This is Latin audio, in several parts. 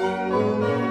Música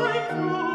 like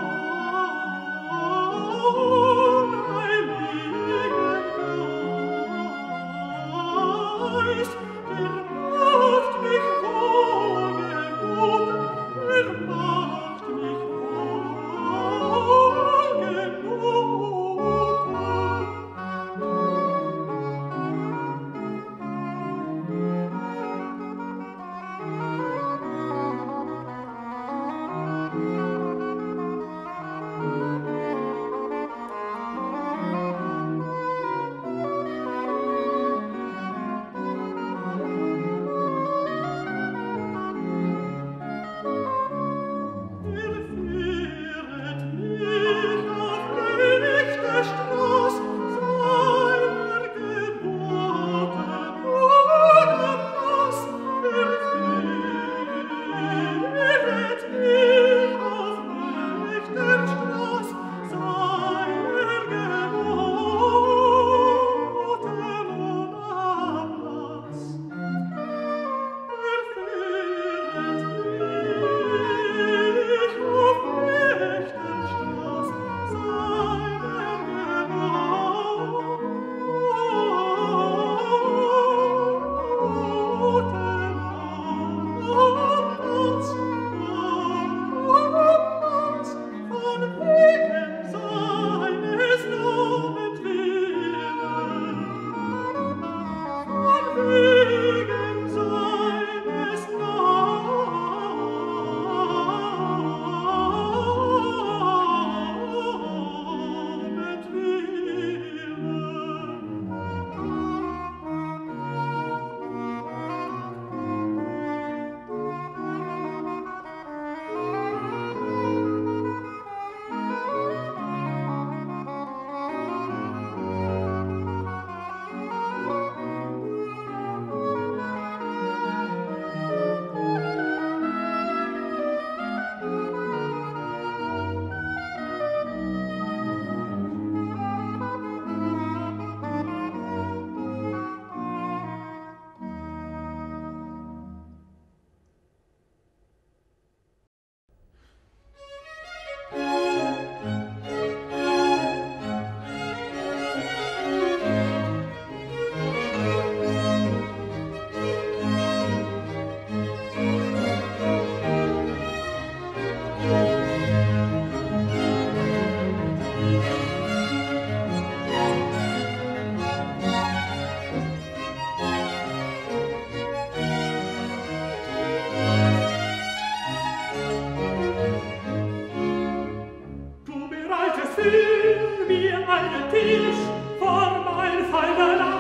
für mir einen Tisch vor mein Feinerlein.